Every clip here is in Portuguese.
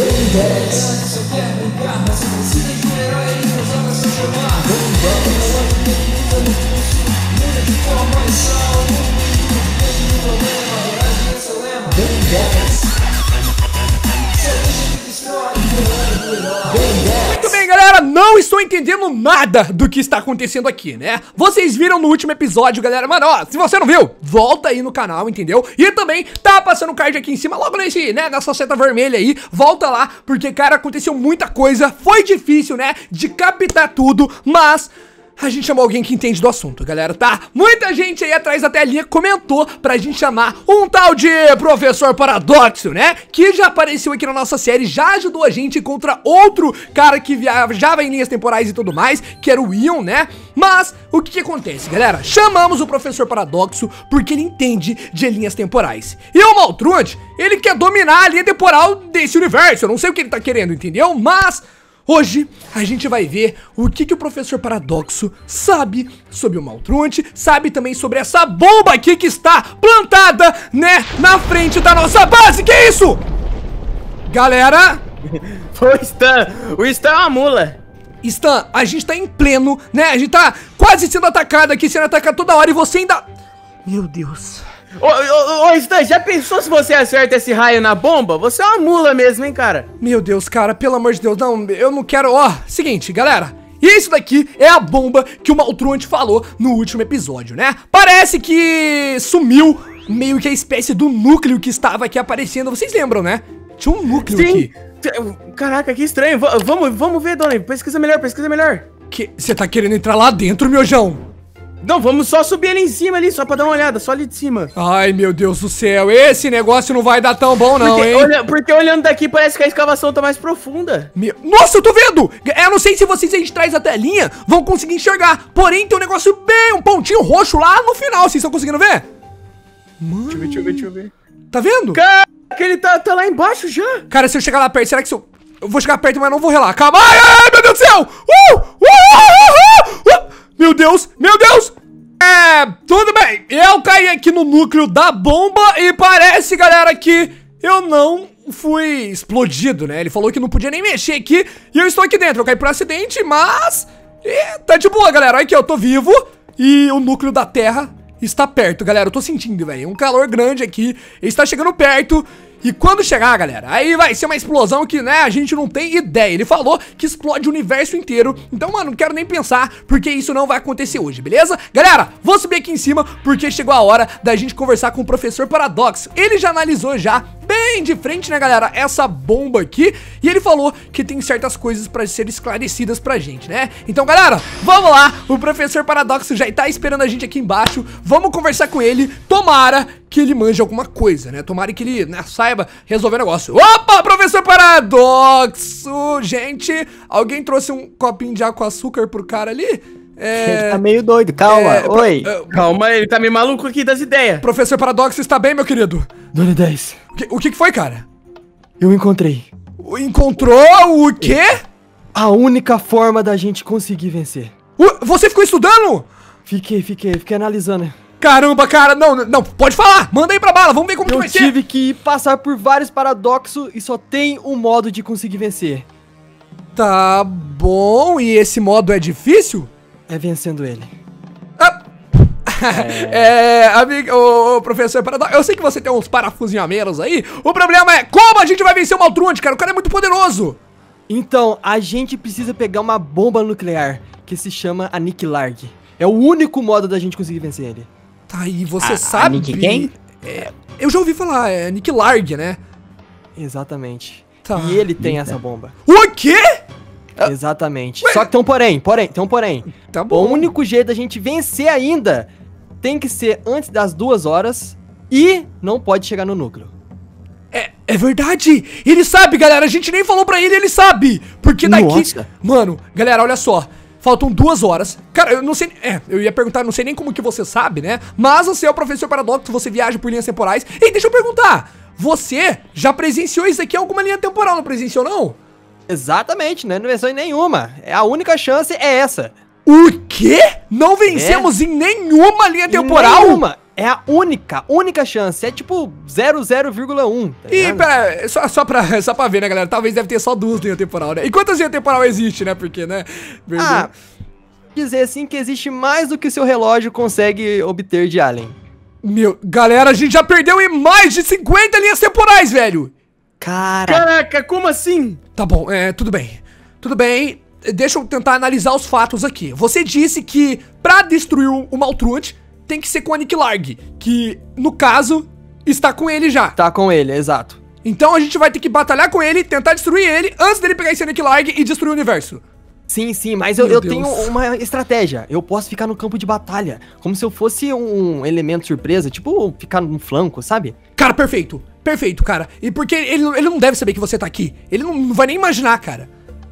Muito não estou entendendo nada do que está acontecendo aqui, né? Vocês viram no último episódio, galera, mano, ó, se você não viu, volta aí no canal, entendeu? E também tá passando o card aqui em cima, logo nesse, né, nessa seta vermelha aí, volta lá, porque, cara, aconteceu muita coisa, foi difícil, né, de captar tudo, mas... A gente chamou alguém que entende do assunto, galera, tá? Muita gente aí atrás da telinha comentou pra gente chamar um tal de Professor Paradoxo, né? Que já apareceu aqui na nossa série, já ajudou a gente contra outro cara que viajava em linhas temporais e tudo mais, que era o Ion, né? Mas, o que que acontece, galera? Chamamos o Professor Paradoxo porque ele entende de linhas temporais. E o Maltruant, ele quer dominar a linha temporal desse universo, eu não sei o que ele tá querendo, entendeu? Mas... Hoje a gente vai ver o que, que o Professor Paradoxo sabe sobre o Maltruante, sabe também sobre essa bomba aqui que está plantada, né, na frente da nossa base. Que isso? Galera... O Stan. O Stan é uma mula. Stan, a gente tá em pleno, né, a gente tá quase sendo atacado aqui, sendo atacado toda hora e você ainda... Meu Deus... Ô, ô, ô, Stan, já pensou se você acerta esse raio na bomba? Você é uma mula mesmo, hein, cara? Meu Deus, cara, pelo amor de Deus, não, eu não quero... Ó, seguinte, galera, isso daqui é a bomba que o Maltruante falou no último episódio, né? Parece que sumiu meio que a espécie do núcleo que estava aqui aparecendo. Vocês lembram, né? Tinha um núcleo Sim. aqui. Caraca, que estranho. V vamos, vamos ver, Dona. Pesquisa melhor, pesquisa melhor. Que você tá querendo entrar lá dentro, meu João? Não, vamos só subir ali em cima ali, só pra dar uma olhada, só ali de cima. Ai, meu Deus do céu, esse negócio não vai dar tão bom não, porque, hein? Olha, porque olhando daqui parece que a escavação tá mais profunda. Meu... Nossa, eu tô vendo! Eu não sei se vocês aí de trás da telinha vão conseguir enxergar, porém tem um negócio bem, um pontinho roxo lá no final, vocês estão conseguindo ver? Mano... Deixa eu ver, deixa eu ver, deixa eu ver. Tá vendo? Caraca, ele tá, tá lá embaixo já. Cara, se eu chegar lá perto, será que se eu... Eu vou chegar perto, mas não vou relar. Calma. Ai, ai, meu Deus do céu! Uh! Uh! Uh! uh! Meu Deus! Meu Deus! É, tudo bem. Eu caí aqui no núcleo da bomba e parece, galera, que eu não fui explodido, né? Ele falou que não podia nem mexer aqui e eu estou aqui dentro. Eu caí por acidente, mas... É, tá de boa, galera. Olha aqui, eu tô vivo e o núcleo da Terra está perto, galera. Eu tô sentindo, velho, um calor grande aqui. Ele está chegando perto e quando chegar, galera, aí vai ser uma explosão que, né, a gente não tem ideia. Ele falou que explode o universo inteiro. Então, mano, não quero nem pensar, porque isso não vai acontecer hoje, beleza? Galera, vou subir aqui em cima, porque chegou a hora da gente conversar com o Professor Paradox. Ele já analisou já, bem de frente, né, galera, essa bomba aqui. E ele falou que tem certas coisas pra ser esclarecidas pra gente, né? Então, galera, vamos lá. O Professor Paradox já tá esperando a gente aqui embaixo. Vamos conversar com ele. Tomara que ele manje alguma coisa, né? Tomara que ele né, saiba resolver o negócio. Opa, professor Paradoxo! Gente, alguém trouxe um copinho de água com açúcar pro cara ali? É... Ele tá meio doido, calma, é, oi. Pro, uh, calma, ele tá meio maluco aqui das ideias. Professor Paradoxo, está bem, meu querido? Dona 10. O que, o que foi, cara? Eu encontrei. Encontrou o quê? A única forma da gente conseguir vencer. Uh, você ficou estudando? Fiquei, fiquei, fiquei analisando. Caramba, cara, não, não, pode falar, manda aí pra bala, vamos ver como eu que vai ser. Eu tive que passar por vários paradoxos e só tem um modo de conseguir vencer. Tá bom, e esse modo é difícil? É vencendo ele. Ah. É, é amigo, o professor Paradoxo, eu sei que você tem uns parafusinhos a menos aí, o problema é como a gente vai vencer o Maltruante, cara, o cara é muito poderoso. Então, a gente precisa pegar uma bomba nuclear, que se chama Aniquilar. É o único modo da gente conseguir vencer ele. Tá aí, você a, sabe. A Nick quem? É, eu já ouvi falar, é Nick Larg, né? Exatamente. Tá. E ele tem Eita. essa bomba. O quê? Exatamente. Ué? Só que tem um porém, porém, tem um porém. Tá bom. O único jeito da gente vencer ainda tem que ser antes das duas horas e não pode chegar no núcleo. É, é verdade! Ele sabe, galera! A gente nem falou pra ele, ele sabe! Porque daqui. Nossa. Mano, galera, olha só. Faltam duas horas. Cara, eu não sei. É, eu ia perguntar, não sei nem como que você sabe, né? Mas você é o professor Paradoxo, você viaja por linhas temporais. E deixa eu perguntar: você já presenciou isso aqui em alguma linha temporal, não presenciou, não? Exatamente, né? não é venceu em nenhuma. É a única chance é essa. O quê? Não vencemos é? em nenhuma linha temporal? Em nenhuma. É a única, única chance. É tipo 0,0,1. Tá E pera, só, só, pra, só pra ver, né, galera? Talvez deve ter só duas linhas temporal, né? E quantas linhas temporal existe, né? Porque, né? Ah, dizer assim que existe mais do que o seu relógio consegue obter de Alien. Meu, galera, a gente já perdeu em mais de 50 linhas temporais, velho! Cara, Caraca, como assim? Tá bom, é, tudo bem. Tudo bem, deixa eu tentar analisar os fatos aqui. Você disse que pra destruir o o Maltruant tem que ser com a Nick Larg, que, no caso, está com ele já. tá com ele, exato. Então a gente vai ter que batalhar com ele, tentar destruir ele, antes dele pegar esse Nick Larg e destruir o universo. Sim, sim, mas eu, eu tenho uma estratégia. Eu posso ficar no campo de batalha, como se eu fosse um elemento surpresa, tipo ficar no flanco, sabe? Cara, perfeito. Perfeito, cara. E porque ele, ele não deve saber que você tá aqui. Ele não, não vai nem imaginar, cara.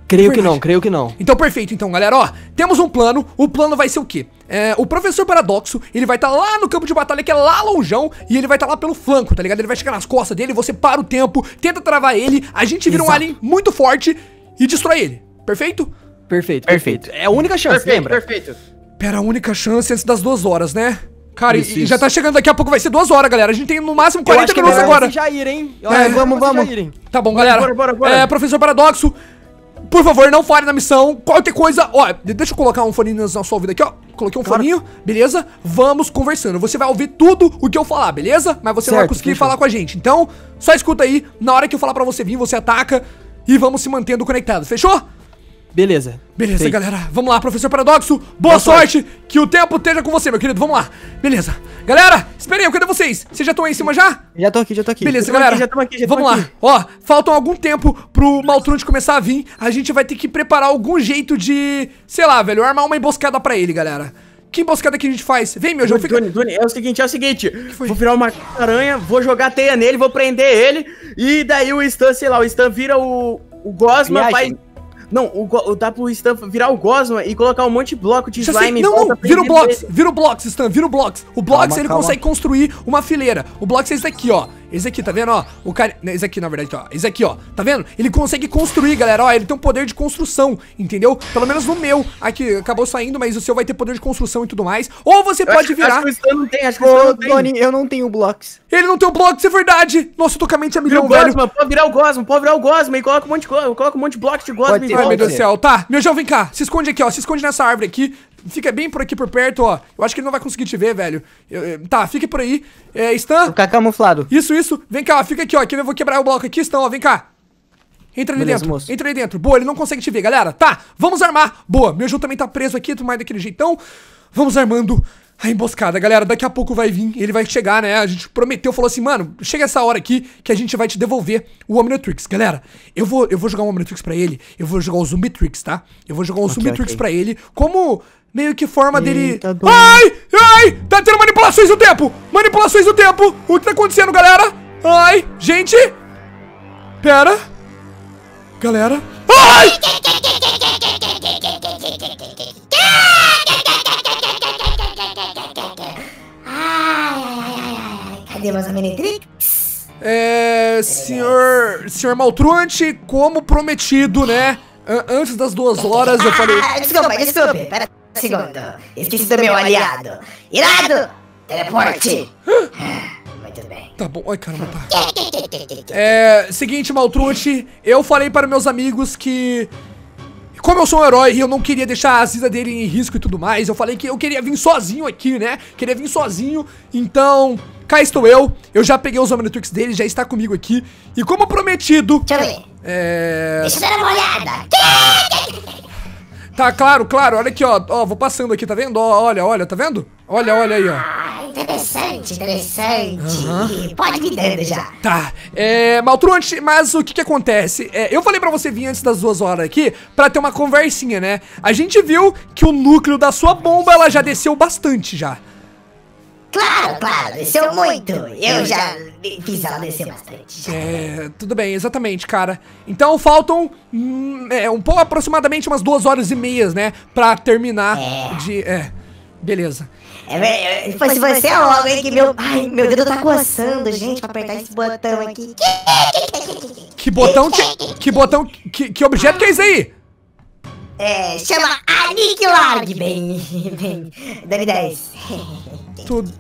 Creio que Verdade. não, creio que não. Então, perfeito, então, galera, ó, temos um plano, o plano vai ser o quê? É, o Professor Paradoxo, ele vai estar lá no campo de batalha, que é lá longeão, e ele vai estar lá pelo flanco, tá ligado? Ele vai chegar nas costas dele, você para o tempo, tenta travar ele, a gente vira um Exato. alien muito forte e destrói ele, perfeito? Perfeito, perfeito. É a única chance, Perfeito, lembra? perfeito. Pera, a única chance antes das duas horas, né? Cara, e- Isso, e já isso. tá chegando daqui a pouco, vai ser duas horas, galera. A gente tem no máximo Eu 40 acho que é minutos agora. já irem. Eu É, acho que vamos, já vamos. irem. Tá bom, galera. Bora, bora, bora. É, professor Paradoxo, por favor, não fale na missão. Qualquer coisa, ó, deixa eu colocar um foninho na sua ouvido aqui, ó. Coloquei um Claro. foninho, beleza? Vamos conversando. Você vai ouvir tudo o que eu falar, beleza? Mas você não vai Certo, conseguir falar com a gente. Então, só escuta aí. Na hora que eu falar pra você vir, você ataca e vamos se mantendo conectados. Fechou? Beleza. Beleza, Feito. galera. Vamos lá, professor Paradoxo. Boa, sorte. Que o tempo esteja com você, meu querido. Vamos lá. Beleza. Galera, esperem aí, cadê vocês? Vocês já estão aí em cima já? Já tô aqui, já tô aqui. Beleza, galera. aqui, já tamo aqui, já Vamos tamo lá. aqui. Ó, faltam algum tempo pro Maltruant começar a vir. A gente vai ter que preparar algum jeito de, sei lá, velho, armar uma emboscada pra ele, galera. Que emboscada que a gente faz? Vem, meu, Doni, fica... Doni, Doni, é o seguinte, é o seguinte. foi? Vou virar uma aranha, vou jogar teia nele, vou prender ele. E daí o Stan, sei lá, o Stan vira o, o Gosma, Viagem. Não, o, Go- dá pro Stan virar o Gosma e colocar um monte de bloco de slime Não, não, vira o Blocks, vira o Blocks, Stan, vira o Blocks. O Blocks, Calma, ele calma. consegue construir uma fileira. O Blocks é esse daqui, ó. Esse aqui, tá vendo, ó? O cara... né, Esse aqui, na verdade, ó. Esse aqui, ó. Tá vendo? Ele consegue construir, galera, ó. Ele tem um poder de construção, entendeu? Pelo menos no meu. Aqui, acabou saindo, mas o seu vai ter poder de construção e tudo mais. Ou você Eu pode acho, virar... Acho que o Stan não tem, acho que o Stan não tem. Doni, eu não tenho blocos. Ele não tem o Blocks, é verdade. Nossa, eu tô com a mente a Vira o milhão, velho. Gosma, pode virar o Gosma, pode virar o Gosma e coloca um monte de, co- coloca um monte de bloco de Gosma Pode Ai, meu Deus do céu. Tá, meu João, vem cá. Se esconde aqui, ó. Se esconde nessa árvore aqui. Fica bem por aqui por perto, ó. Eu acho que ele não vai conseguir te ver, velho. Eu- eu- tá, fique por aí. É, Stan. Ficar camuflado. Isso, isso. Vem cá, fica aqui, ó. Aqui eu vou quebrar o bloco aqui, Stan, ó. Vem cá. Entra ali Beleza, dentro. moço. Entra ali dentro. Boa, ele não consegue te ver, galera. Tá, vamos armar. Boa, meu João também tá preso aqui, tudo mais daquele jeitão. Vamos armando a emboscada, galera. Daqui a pouco vai vir, ele vai chegar, né? A gente prometeu, falou assim, mano, chega essa hora aqui que a gente vai te devolver o Omnitrix. Galera, eu vou, eu vou jogar um Omnitrix pra ele, eu vou jogar o Zumbitrix, tá? Eu vou jogar um Zumbitrix ok. pra ele, como meio que forma dele... Eita, dor. Ai, ai, tá tendo manipulações do tempo! Manipulações do tempo! O que tá acontecendo, galera? Ai, gente! Pera. Galera. Ai! Cadê meus? É. Senhor. Senhor Maltruante, como prometido, né? An- Antes das duas horas eu falei. Ah, desculpa, desculpe. Pera um segundo. Esqueci do meu aliado. Irado! Teleporte! Ah, Muito bem. Tá bom. Ai, caramba, tá. É. Seguinte, Maltruante, eu falei para meus amigos que. Como eu sou um herói e eu não queria deixar a vida dele em risco e tudo mais, eu falei que eu queria vir sozinho aqui, né? Queria vir sozinho, então cá estou eu. Eu já peguei os Omnitrix dele, já está comigo aqui. E como prometido, Deixa eu ver. é. Deixa eu dar uma olhada. Tá, claro, claro, olha aqui, ó. Ó, vou passando aqui, tá vendo? Ó, olha, olha, tá vendo? Olha, olha aí, ó. Interessante, interessante. Pode me dando já. Tá, é. Maltruante, mas o que que acontece? É, eu falei pra você vir antes das duas horas aqui pra ter uma conversinha, né? A gente viu que o núcleo da sua bomba ela já desceu bastante já. Claro, claro, desceu muito. Eu já fiz ela descer bastante. É, tudo bem, exatamente, cara. Então faltam hum, é, um pouco aproximadamente umas duas horas e meias, né? Pra terminar É. de. É, beleza. É, é, é, se você é logo aí que meu. Ai, meu dedo tá coçando, gente, pra apertar esse botão aqui. Que botão que. Que botão. Que, que objeto que é isso aí? É, chama Aniquilarg, bem. bem. Dani 10. Tudo,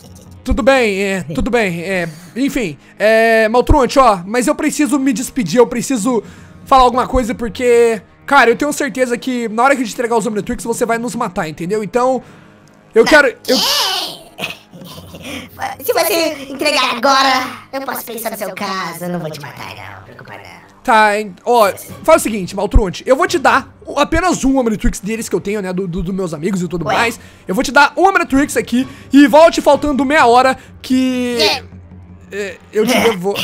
tudo bem, é, tudo bem, é, enfim, é, Maltronte, ó, mas eu preciso me despedir, eu preciso falar alguma coisa porque, cara, eu tenho certeza que na hora que a gente entregar os Omnitrix você vai nos matar, entendeu? Então, eu quero, eu, Se você entregar agora, eu posso pensar no seu caso. Eu não vou te matar, não. Preocupa não. Tá? Ó, faz o seguinte, Maltronte, eu vou te dar apenas um Omnitrix deles que eu tenho, né, do, do, do meus amigos e tudo Ué? mais. Eu vou te dar um Omnitrix aqui e volte faltando meia hora que... é, eu te devo...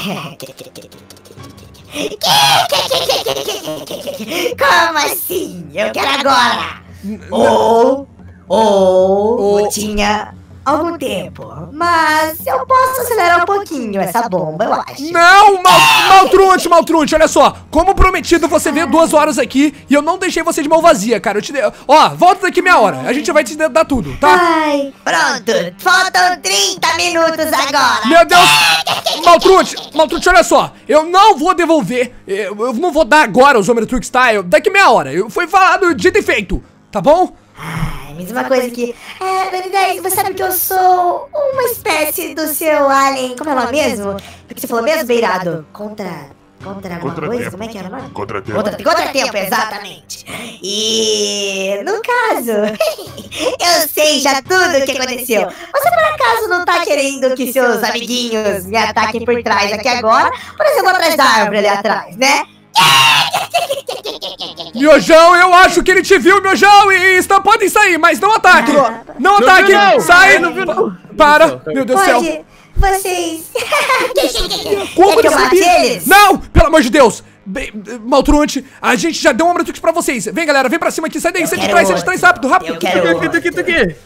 Como assim? Eu quero agora! Ou. Ou. Ou- Tinha algum tempo. Mas eu posso acelerar um pouquinho essa bomba, eu acho. Não, Mal, Maltronte, Maltronte, olha só. Como prometido, você veio duas horas aqui e eu não deixei você de mão vazia, cara. Eu te dei... Ó, volta daqui meia hora. A gente vai te dar tudo, tá? Ai, pronto. Faltam 30 minutos agora. Meu Deus! Maltrute, Maltrute, olha só. Eu não vou devolver. Eu, eu não vou dar agora os Omnitrix, tá? Eu, daqui meia hora. Eu, foi falado, dito e feito. Tá bom? Mesma coisa que. É, Dani 10, você sabe que eu sou uma espécie do seu alien. Como é o nome mesmo? Porque você falou mesmo, Beirado? Contra. Contra alguma coisa? Como é que era o nome? Contratempo. Contra, contratempo, exatamente. E no caso, eu sei já tudo o que aconteceu. Você por acaso não tá querendo que seus amiguinhos me ataquem por trás aqui agora? Por exemplo, atrás da árvore ali atrás, né? Miojão, eu acho que ele te viu, Miojão, e está, podem sair, mas não ataquem. Não ataquem. não. Sai. Não não. Para. Meu Deus do céu. Vocês. Como Quer que eu eles? Não, pelo amor de Deus. Bem, Maltrunte, a gente já deu um Omnitrix pra vocês. Vem, galera, vem pra cima aqui. Sai daí, sai de trás, sai de trás, rápido, rápido. Eu quero Tuque, tuque, tuque.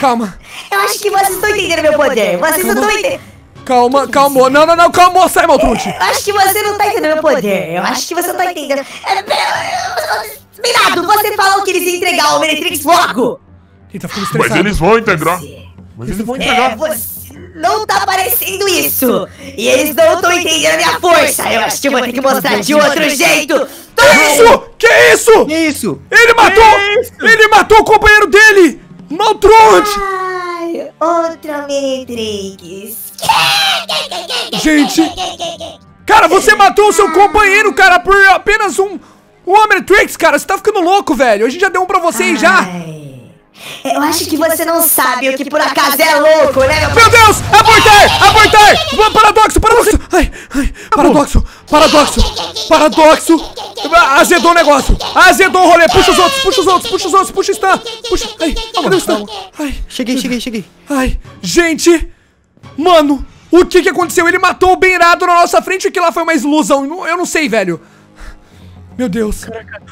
Calma, Eu acho que vocês estão entendendo meu poder. Vocês não estão entendendo. Calma, calma. Não, não, não, calma, sai, Maltrunte. Eu acho que você não tá entendendo meu poder. Eu acho que você não tá entendendo. Mirado, você falou que eles iam entregar o Meretrix logo! Ele tá ficando Mas estressado. eles vão integrar. Mas eles vão É, integrar. você não tá parecendo isso! E eles não estão entendendo a minha força! Eu acho que eu vou ter que mostrar de outro jeito! Que isso? Que isso? Que isso? Ele matou! isso? Ele matou o companheiro dele! Maltronte! Ai, outro Meretrix! Gente! Cara, você matou o seu companheiro, cara, por apenas um... Um Omnitrix, cara. Você tá ficando louco, velho. A gente já deu um pra vocês já. Eu acho que você não sabe o que por acaso é louco, né, meu Meu Deus! Abortar! Abortar! Paradoxo! Paradoxo! Ai, ai, paradoxo! Paradoxo! Paradoxo! Azedou o negócio! Azedou o rolê! Puxa os outros! Puxa os outros! Puxa os outros! Puxa o stun! Puxa... Ai, cadê o stun? Ai, Cheguei, cheguei, cheguei. ai, gente! Mano, o que que aconteceu? Ele matou o bem irado na nossa frente ou que lá foi uma ilusão? Não- Eu não sei, velho. Meu Deus.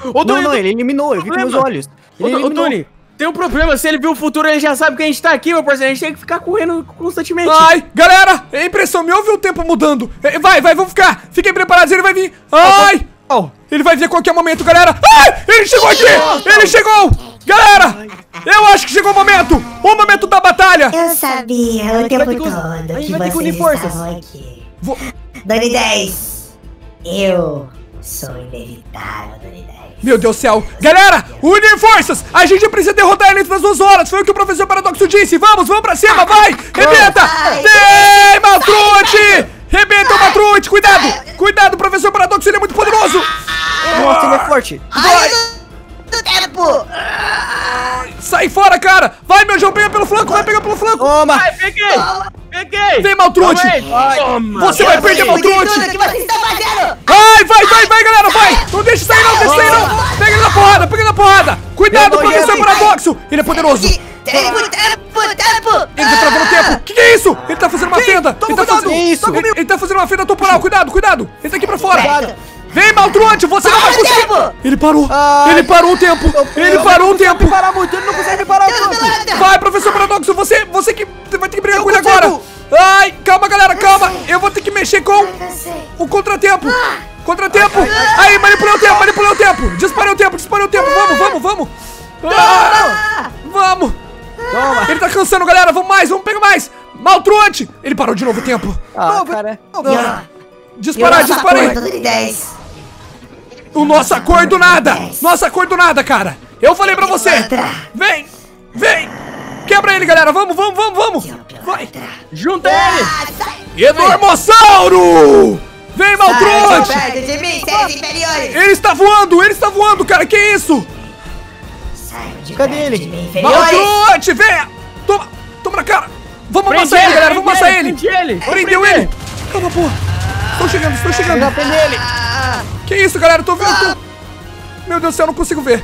Ô, Não, Tony, não, ele eliminou, eu vi com meus olhos. Ô, Ele ô, eliminou. Tony, tem um problema. Se ele viu o futuro, ele já sabe que a gente tá aqui, meu parceiro. A gente tem que ficar correndo constantemente. Ai, galera, é impressão minha, ouve o tempo mudando. É, Vai, vai, vamos ficar. Fiquem preparados, ele vai vir. Ai! Oh, Ele vai vir a qualquer momento, galera. Ai! Ele chegou aqui! Ele chegou! Galera! Eu acho que chegou o momento! O momento da batalha! Eu sabia o tempo todo a gente que vai ter que unir vocês forças. estavam aqui. Vou- Dani 10, eu sou inevitável, Dani 10. Meu Deus do céu! Galera! Unir forças! A gente precisa derrotar ele entre as duas horas! Foi o que o professor Paradoxo disse! Vamos, vamos pra cima, vai! Rebenta! Vai. Vem, Maltrute! Rebenta o Maltrute! Cuidado! Cuidado, professor Paradoxo, ele é muito poderoso! nossa, ele é forte. Ai, do tempo! Sai fora, cara! Vai, meu João, pega pelo flanco, vai pegar pelo flanco! Toma! Ai, peguei! Peguei! Vem, Maltrute! Toma! Você vai perder, fazendo! Vai, vai, vai, vai, galera, vai! Não deixa sair não, deixa sair não! Pega ele na porrada, pega ele na porrada! Cuidado, Deus. Paradoxo! Ele é poderoso! Ele tá travando o tempo! Que que é isso? Ele tá fazendo uma fenda! Ele tá fazendo... Que isso? Ele, ele tá fazendo uma fenda temporal, cuidado, cuidado! Ele tá aqui pra fora! Vem, Maltrute, você não vai Para conseguir! tempo! Ele parou! Ai. Ele parou o tempo! Ele parou o tempo! Ele parar muito, ele não consegue parar o Deus, tempo. pelo amor de Deus. Vai, professor Paradoxo, você, você que vai ter que brigar Eu com ele consigo. agora! Ai, calma, galera, calma! Eu vou ter que mexer com o contratempo! Contratempo! Aí, manipulei o tempo, manipulei o tempo! Disparei o tempo, disparei o tempo! Vamos, vamos, vamos! Ah, Vamos! Toma. Ele tá cansando, galera! Vamos mais, vamos pegar mais! Maltruante! Ele parou de novo o tempo! Ah, cara. Disparar, disparei! Dani 10. O nosso acordo nada! Nosso acordo nada, cara! Eu falei pra você! Vem! Vem! Quebra ele, galera. Vamos, vamos, vamos, vamos. Vai. Junta ele! Ah, Enormossauro! Vem, seres inferiores! Ele está voando, ele está voando, cara. Que isso? Cadê ele? Maltruante, venha! Toma, toma na cara. Vamos Prende amassar ele, galera. Vamos amassar ele. Prende ele! Prendeu Prende ele. Calma, porra. Estou chegando, estou chegando. Ele. Que isso, galera? Tô vendo. tô- Meu Deus do céu, eu não consigo ver.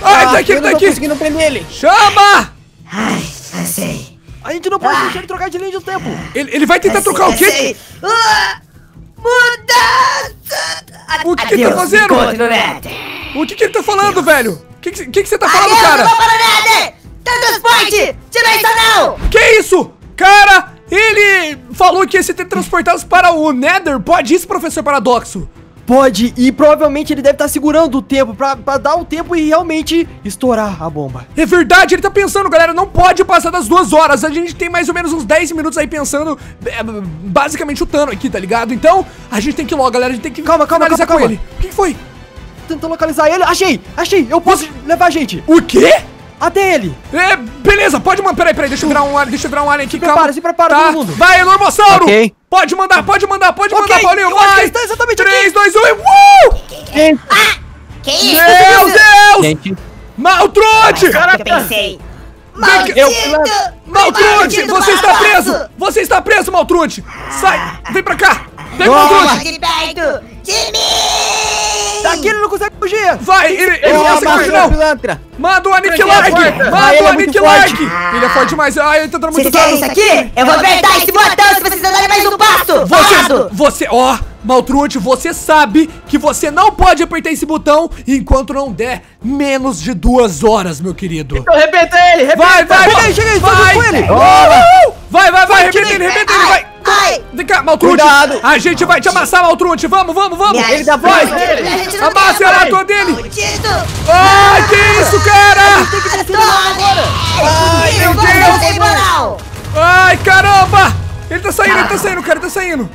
Ah, ele tá aqui, eu ele tá não tô aqui. conseguindo prender ele. Chama! Ai, cansei. A gente não pode deixar ele trocar de linha do tempo. Ele, ele vai tentar trocar o quê? Cansei. Ah, mudança! O que ele tá Adeus, fazendo? O que, que ele tá falando, velho? O que, que, que que você tá falando, Adeus, cara? eu vou para o Nether! Teletransporte! Dimensional! Que isso? Cara, ele falou que ia ser teletransportados para o Nether. Pode isso, professor Paradoxo? Pode, e provavelmente ele deve estar segurando o tempo pra, pra dar o tempo e realmente estourar a bomba. É verdade, ele tá pensando, galera, não pode passar das duas horas. A gente tem mais ou menos uns 10 minutos aí pensando, é, basicamente chutando aqui, tá ligado? Então, a gente tem que ir logo, galera, a gente tem que Calma, calma, calma, com calma. ele. O que foi? Tentando localizar ele. Achei! Achei! Eu posso levar a gente O quê? Até ele! É, beleza, pode mandar. Peraí, peraí, deixa eu virar um alien, deixa eu virar um alien aqui, prepara, calma. se prepara, tá. todo mundo. Vai, Enormossauro! Ok. Pode mandar, pode mandar, pode Ok, mandar, Paulinho, eu que vai! está exatamente 3, aqui. 2, 1 e... Uh! Que isso? Meu Deus! Gente! O que eu pensei? Maldito! Eu- maldito você está preso! Você está preso, Maltruante! Sai, vem pra cá! Vem, Toma. Maltruante! Fique perto de mim! Daqui ele não consegue fugir! Vai, ele, ele não consegue não! pilantra. Manda o Aniquilarg! Tranquei a porta. Manda Ah, o é forte. Ele é forte demais! Ai, ele tá dando muito querem isso aqui? Eu vou apertar esse botão se vocês andarem mais um passo! Você, você, ó, Maltruante, você sabe que você não pode apertar esse botão enquanto não der menos de duas horas, meu querido. Então arrebenta ele! Arrebenta! Vai, vai, Chega vai, aí, chega aí, vai, vai com ele. Uhul! Vai, vai, ele, arrebenta ele, vai. Ai! Vem cá, Maltruante. Cuidado. A gente vai te amassar, Maltruante. Vamos, vamos, vamos. Ele dá voz. Amassa a latua dele. Maldito! Ai, que isso, cara? Ai, meu Deus. Não tem moral! Ai, caramba. Ele tá saindo, ele tá saindo, cara, ele tá saindo.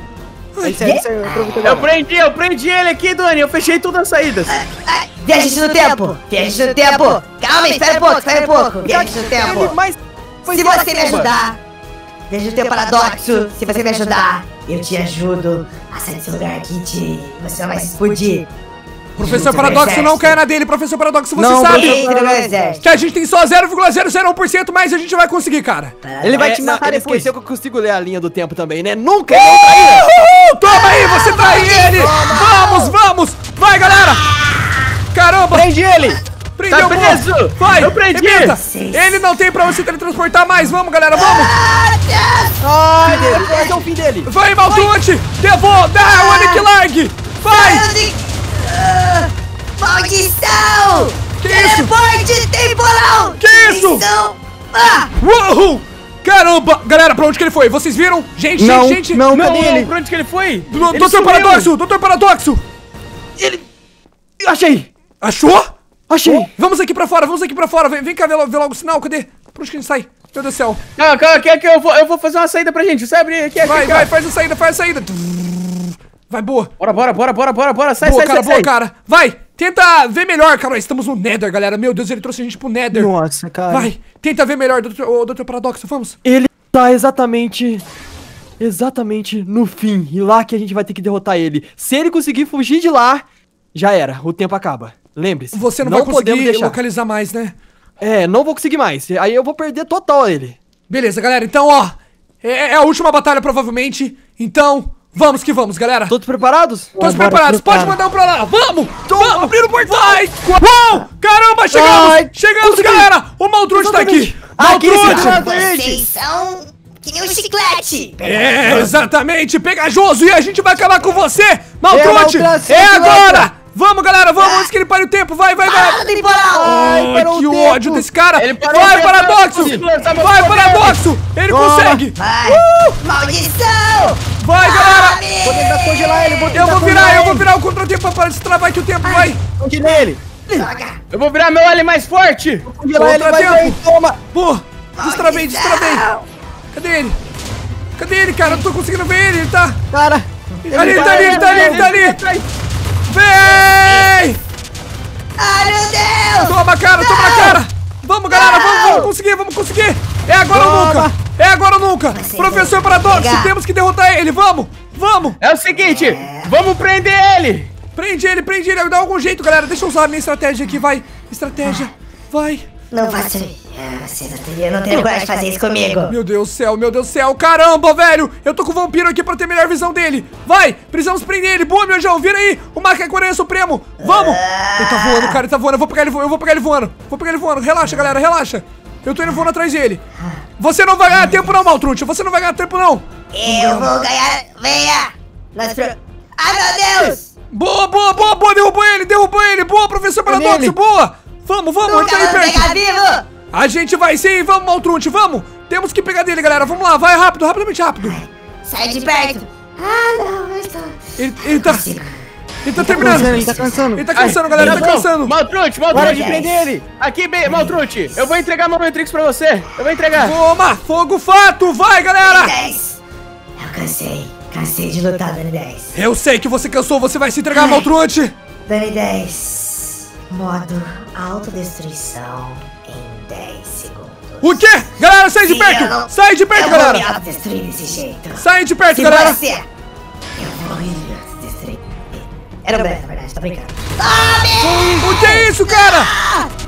Aí, aí, eu agora. prendi, eu prendi ele aqui, Dani. Eu fechei todas as saídas. Ai, Viaje no tempo! Viaje no tempo! Calma, espera um pouco, espera um pouco! Viaje no tempo! Se você me ajudar, veja o teu paradoxo. Se você me ajudar, eu te ajudo a sair desse lugar aqui de. Você não vai se explodir. Professor Paradoxo, não caia na dele. Professor Paradoxo, você Não, sabe que a gente tem só 0,001%, mas a gente vai conseguir, cara. Ele vai É, te não, matar ele depois. esqueceu que eu consigo ler a linha do tempo também, né? Nunca! ele é um traíra. Uhul! Toma aí, você trai ele! Vamos, vamos! Vai, galera! Caramba! Prende ele. Tá preso! Vai! Eu prendi! Ele não tem pra você teletransportar mais! Vamos, galera, vamos! Ai, Deus, esse é o fim dele. Vai, Maltruante! Devolve! Dá o Aniquilarg! Vai! Eu de- Ah, Maldição! Que isso? Teleporte temporal! Que isso? Ah! Uou! Caramba! Galera, pra onde que ele foi? Vocês viram? Gente, Não, gente, gente! não, Não, cadê não, ele? pra onde que ele foi? Do- Ele Doutor sumiu. Paradoxo! Doutor Paradoxo! Achei! Achou? Achei! Vamos aqui pra fora, vamos aqui pra fora. Vem, vem cá ver, logo- ver logo o sinal. Cadê? Pra onde que a gente sai? Meu Deus do céu. Calma, calma, aqui, aqui, eu vou, eu vou fazer uma saída pra gente. Você abre aqui, aqui, Vai, aqui, vai, faz a saída, faz a saída. Vai, boa. Bora, bora, bora, bora, bora, bora. Sai, boa, sai, cara, sai, boa, sai. cara. Vai, tenta ver melhor, cara. Estamos no Nether, galera. Meu Deus, ele trouxe a gente pro Nether. Nossa, cara. Vai, tenta ver melhor, doutor, ô, doutor Paradoxo, vamos. Ele tá exatamente. Exatamente no fim. E lá que a gente vai ter que derrotar ele. Se ele conseguir fugir de lá, já era. O tempo acaba. Lembre-se. Você não, vai podemos conseguir deixar. localizar mais, né? É, não vou conseguir mais. Aí eu vou perder total ele. Beleza, galera. Então, ó, é, é a última batalha, provavelmente. Então, vamos que vamos, galera. Todos preparados? Todos preparados? Pode prepara. mandar um pra lá. Vamos! Vamos! Abrir o portão! Vai! Uou! Caramba, chegamos! Ai, chegamos, consegui. galera! O Maltruante tá aqui! Aqui, Vocês são que nem um chiclete! É, exatamente! Pegajoso! E a gente vai acabar com você! Maltruante, É Maltruante. agora! Vamos, galera! Vamos antes que ele pare o tempo! Vai, vai, vai! Para temporal! Ai, parou que o tempo. ódio desse cara! Ele parou o Vai, tempo, Paradoxo! Vai. Paradoxo! Ele Toma. consegue! Vai! Maldição! Vai, galera! Vou tentar congelar ele, vou tentar Eu vou virar, congelar eu vou ele. virar o contra-tempo para destravar aqui o tempo, vai! Conte nele. Droga! Eu vou virar meu alien mais forte. Congelar ele, vai toma. Pô, destravei, destravei! Cadê ele? Cadê ele, cara? Eu não tô conseguindo ver ele, ele tá... Cara. Ali, ele tá ali, ele tá ali, ele tá ali! Vem! Ai, meu Deus! Toma, cara, toma cara! Vamos, galera, vamos, vamos conseguir, vamos conseguir! É agora ou Toma. nunca! É agora ou nunca! Você Professor Paradoxo, temos que derrotar ele! Vamos! Vamos! É o seguinte, vamos prender ele. Prende ele, prende ele! Dá algum jeito, galera! Deixa eu usar a minha estratégia aqui, vai! Estratégia! Vai! Não faça isso. Ah, Você não teria coragem de fazer isso comigo. Meu Deus do céu, meu Deus do céu! Caramba, velho! Eu tô com o vampiro aqui pra ter melhor visão dele! Vai! Precisamos prender ele! Boa, meu João! Vira aí! O Macaco Aranha Supremo! Vamos! Ele tá voando, cara, ele tá voando! Eu vou pegar ele, vo- eu vou pegar ele voando! Vou pegar ele voando! Relaxa, galera, relaxa! Eu tô indo voando atrás dele! Você não vai ganhar tempo não, Maltrunte! Você não vai ganhar tempo não! Eu vou ganhar. Venha! Nós pro... Ai, meu Deus! Boa, boa, boa, boa! Derrubou ele, derrubou ele! Boa, professor Paradoxo, boa! Vamos, vamos, ele Nunca tá aí perto! pegar vivo! A gente vai sim, vamos, Maltrunte, vamos! Temos que pegar dele, galera, vamos lá, vai rápido, rapidamente rápido! Sai de perto! Ah, não, eu estou... Ele, ele tá. Ele tá terminando! cansando, ele tá cansando. Ele tá cansando, galera, ele tá cansando! Maltrute, Bora Maltrute. de prender ele. Aqui, bem, Maltrute. Eu vou entregar a Matrix pra você. Eu vou entregar. Toma! Fogo fato! Vai, galera! 10! Eu cansei. Cansei de lutar, Dani 10. Eu sei que você cansou, você vai se entregar, Maltrunte! Dani 10. Modo autodestruição em 10 segundos. O quê? Galera, sai de perto! não- Sai de perto, eu vou me galera! autodestruir desse jeito. Sai de perto, Se galera! você... Eu vou me autodestruir. Era o Beto, na verdade, tô brincando. Tome! O que é isso, cara?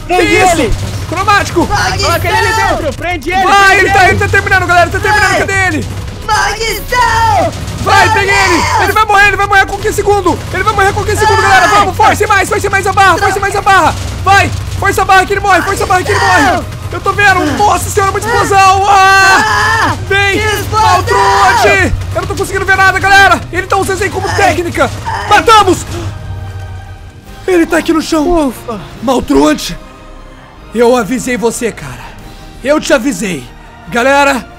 Que Prende isso? ele. Cromático! Coloca ele dentro. Prende ele. Vai, prende ele tá, ele tá terminando, galera, tá terminando, cadê ele? Maldição! Vai, peguei ele! Ele vai morrer, ele vai morrer com que segundo? Ele vai morrer com que segundo, galera? Vamos, force mais, force mais a barra, force mais a barra! Vai! Força a barra que ele morre, força a barra que ele morre! Eu tô vendo! Nossa senhora, muita explosão! Ah! Vem! Explosão! Maltrunte! Eu não tô conseguindo ver nada, galera! Ele tá usando isso aí como técnica! Matamos! Ele tá aqui no chão! Ufa. Maltrunte! Eu avisei você, cara! Eu te avisei! Galera!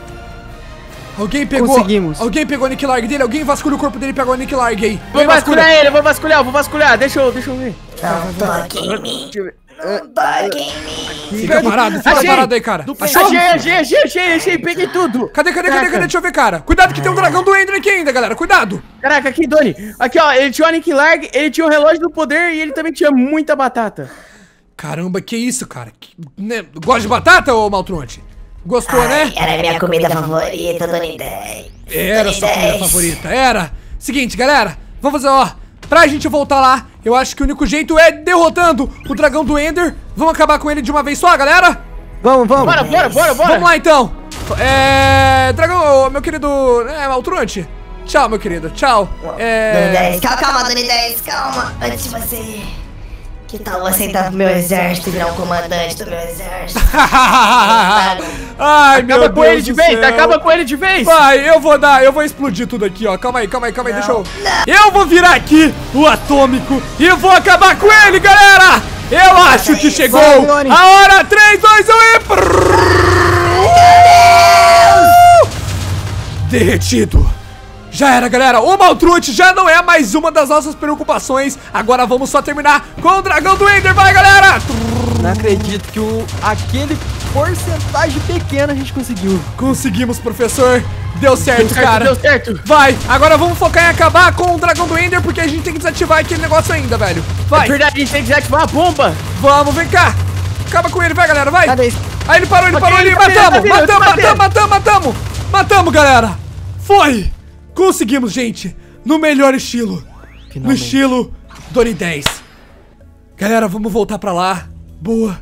Alguém pegou. Conseguimos. Alguém pegou o Nick Larg dele? Alguém vasculha o corpo dele e pegou o Nick Larg aí. Vou vasculhar ele, eu vou vasculhar, eu vou vasculhar. Deixa eu, deixa eu ver. Não toque em mim. Não toque em mim. Fica parado, fica Achei. parado aí, cara. Achou? Achei, achei, achei, achei, achei, peguei tudo. Cadê, cadê, cadê, cadê? Deixa eu ver, cara. Cuidado que tem um dragão do Ender aqui ainda, galera. Cuidado. Caraca, aqui, Doni. Aqui, ó, ele tinha o Nick Larg, ele tinha o relógio do poder e ele também tinha muita batata. Caramba, que isso, cara? Que, né, Gosta de batata, ô Maltronte? Gostou, Ai, né? era a minha comida favorita, Dona Ideia. Era sua comida favorita, era. Seguinte, galera, vamos fazer, ó. Pra gente voltar lá, eu acho que o único jeito é derrotando o dragão do Ender. Vamos acabar com ele de uma vez só, galera? Vamos, vamos. Bora, bora, bora, bora. Vamos lá, então. É... Dragão, meu querido... É, Maltronte. Tchau, meu querido. Tchau. Dona É... 10, calma, calma, Dona 10, calma. Antes de você ir. Que tal você entrar pro meu exército e virar um comandante do meu exército? Ai, meu Acaba Deus com ele de vez, céu. acaba com ele de vez. Vai, eu vou dar, eu vou explodir tudo aqui, ó. Calma aí, calma aí, calma aí, deixa eu. Eu vou virar aqui o atômico e vou acabar com ele, galera! Eu acho que chegou Vai, a hora 3, 2, 1 e. Derretido. Já era, galera. O Maltrute já não é mais uma das nossas preocupações. Agora vamos só terminar com o dragão do Ender. Vai, galera! Não acredito que o, aquele porcentagem pequena a gente conseguiu. Conseguimos, professor. Deu certo, Certo, cara. Deu certo. Vai, agora vamos focar em acabar com o dragão do Ender, porque a gente tem que desativar aquele negócio ainda, velho. É Vai, verdade, a gente tem que desativar a bomba. vamos, vem cá. Acaba com ele, vai, galera, vai. Cadê esse? Aí ele parou, ele Ok, parou ali, ele tá matamos, tá matamos, matamos, matamos, matamos. Matamos, galera. Foi. Conseguimos, gente. No melhor estilo. No Finalmente. estilo Doni 10. Galera, vamos voltar pra lá. Boa.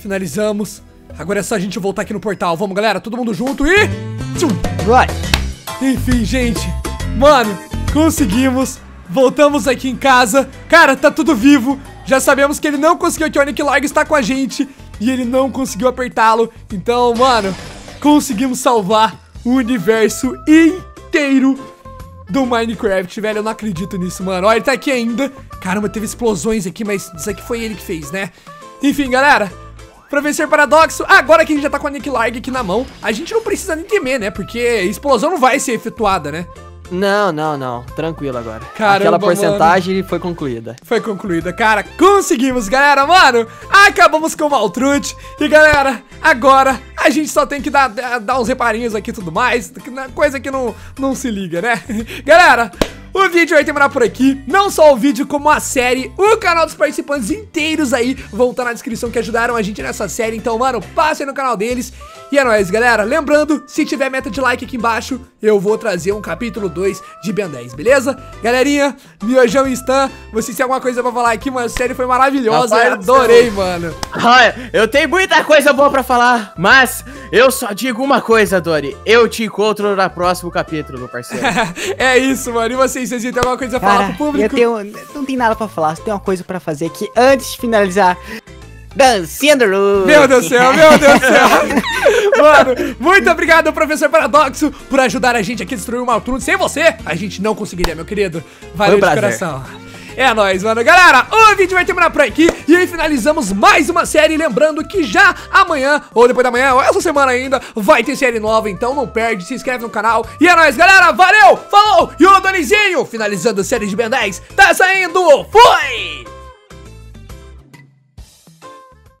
Finalizamos. Agora é só a gente voltar aqui no portal. Vamos, galera, todo mundo junto e... Tchum. Vai. Enfim, gente. Mano, conseguimos. Voltamos aqui em casa. Cara, tá tudo vivo. Já sabemos que ele não conseguiu que o Nick Larg está com a gente. E ele não conseguiu apertá-lo. Então, mano, conseguimos salvar o universo inteiro do Minecraft, velho. Eu não acredito nisso, mano. Ó, ele tá aqui ainda. Caramba, teve explosões aqui, mas isso aqui foi ele que fez, né? Enfim, galera. Vencer Paradoxo, agora que a gente já tá com a Nick Larg aqui na mão, a gente não precisa nem temer, né? Porque explosão não vai ser efetuada, né? Não, não, não. Tranquilo agora. Caramba, Aquela porcentagem foi concluída. Foi concluída, cara. Conseguimos, galera, mano. Acabamos com o Maltrute. E, galera, agora a gente só tem que dar, dar dar uns reparinhos aqui e tudo mais. Coisa que não, não se liga, né? galera, o vídeo vai terminar por aqui. Não só o vídeo, como a série. O canal dos participantes inteiros aí vão estar na descrição que ajudaram a gente nessa série. Então, mano, passem no canal deles. E é nóis, galera. Lembrando, se tiver meta de like aqui embaixo, eu vou trazer um capítulo 2 de Ben 10, beleza? Galerinha, Miojão e Stan, vocês têm alguma coisa pra falar aqui, mano? A série foi maravilhosa, Rapaz eu adorei, mano. Olha, eu tenho muita coisa boa pra falar, mas eu só digo uma coisa, Dori. Eu te encontro no próximo capítulo, meu parceiro. é isso, mano. E vocês, vocês têm alguma coisa pra falar pro eu público? tenho. Não tem nada pra falar, só tem uma coisa pra fazer aqui antes de finalizar. Dancinha do. Meu Deus do céu, meu Deus do céu. Mano, muito obrigado, professor Paradoxo, por ajudar a gente aqui a destruir o Maltruno. Sem você, a gente não conseguiria, meu querido. Valeu Foi um de coração. É nóis, mano. Galera, o vídeo vai terminar por aqui. E aí finalizamos mais uma série. Lembrando que já amanhã, ou depois da manhã, ou essa semana ainda, vai ter série nova. Então não perde, se inscreve no canal. E é nóis, galera. Valeu, falou. E o Donizinho, finalizando a série de Ben 10, tá saindo. Fui!